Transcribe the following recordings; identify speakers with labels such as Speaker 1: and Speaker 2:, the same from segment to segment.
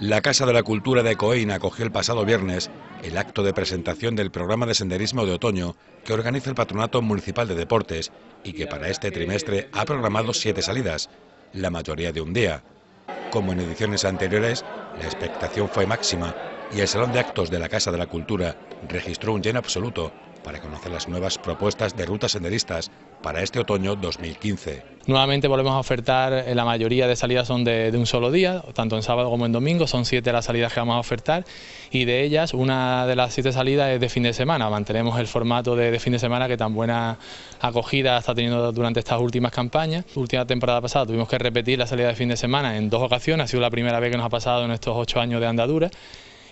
Speaker 1: La Casa de la Cultura de Coín acogió el pasado viernes el acto de presentación del programa de senderismo de otoño que organiza el Patronato Municipal de Deportes y que para este trimestre ha programado siete salidas, la mayoría de un día. Como en ediciones anteriores, la expectación fue máxima y el Salón de Actos de la Casa de la Cultura registró un lleno absoluto para conocer las nuevas propuestas de rutas senderistas para este otoño 2015.
Speaker 2: Nuevamente volvemos a ofertar, eh, la mayoría de salidas son de, un solo día, tanto en sábado como en domingo, son siete las salidas que vamos a ofertar y de ellas una de las siete salidas es de fin de semana, mantenemos el formato de, fin de semana que tan buena acogida está teniendo durante estas últimas campañas. Última temporada pasada tuvimos que repetir la salida de fin de semana en dos ocasiones, ha sido la primera vez que nos ha pasado en estos ocho años de andadura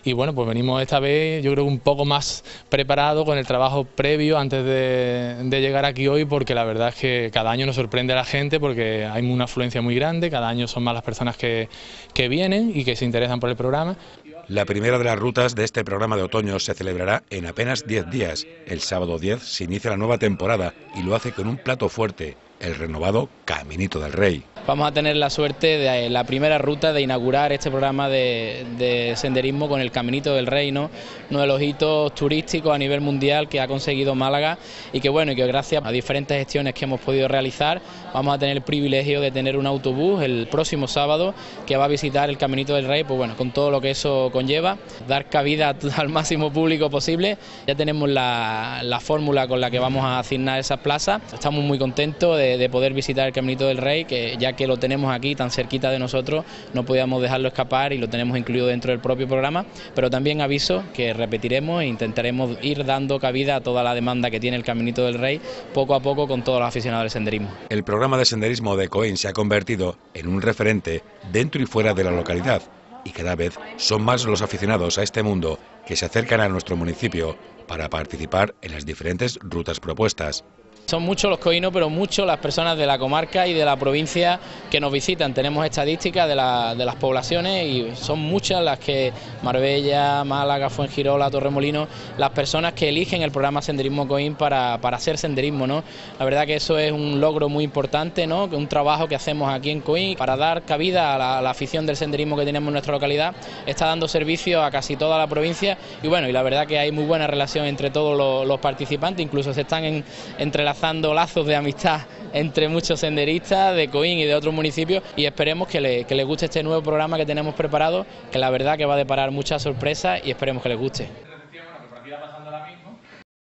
Speaker 2: y bueno, pues venimos esta vez yo creo un poco más preparados con el trabajo previo antes de, llegar aquí hoy porque la verdad es que cada año nos sorprende a la gente porque hay una afluencia muy grande, cada año son más las personas que, que vienen y que se interesan por el programa.
Speaker 1: La primera de las rutas de este programa de otoño se celebrará en apenas 10 días. El sábado 10 se inicia la nueva temporada y lo hace con un plato fuerte, el renovado Caminito del Rey
Speaker 3: vamos a tener la suerte de eh, la primera ruta de inaugurar este programa de, senderismo con el Caminito del Reino, uno de los hitos turísticos a nivel mundial que ha conseguido Málaga y que bueno, y que gracias a diferentes gestiones que hemos podido realizar, vamos a tener el privilegio de tener un autobús el próximo sábado que va a visitar el Caminito del Rey, pues bueno, con todo lo que eso conlleva, dar cabida al máximo público posible. Ya tenemos la, fórmula con la que vamos a asignar esas plazas. Estamos muy contentos de, de poder visitar el Caminito del Rey, que ya que lo tenemos aquí tan cerquita de nosotros, no podíamos dejarlo escapar y lo tenemos incluido dentro del propio programa, pero también aviso que repetiremos e intentaremos ir dando cabida a toda la demanda que tiene el Caminito del Rey poco a poco con todos los aficionados del senderismo.
Speaker 1: El programa de senderismo de Coin se ha convertido en un referente dentro y fuera de la localidad y cada vez son más los aficionados a este mundo que se acercan a nuestro municipio para participar en las diferentes rutas propuestas.
Speaker 3: Son muchos los coínos, pero muchos las personas de la comarca y de la provincia que nos visitan. Tenemos estadísticas de, las poblaciones y son muchas las que Marbella, Málaga, Fuengirola, Torremolino, las personas que eligen el programa Senderismo Coín para, para hacer senderismo. ¿no? La verdad que eso es un logro muy importante, ¿no? un trabajo que hacemos aquí en Coín para dar cabida a la, afición del senderismo que tenemos en nuestra localidad. Está dando servicio a casi toda la provincia y bueno, y la verdad que hay muy buena relación entre todos los, participantes, incluso se están en, entrelazando lazos de amistad entre muchos senderistas de Coín y de otros municipios y esperemos que, les guste este nuevo programa que tenemos preparado, que la verdad que va a deparar muchas sorpresas y esperemos que les guste.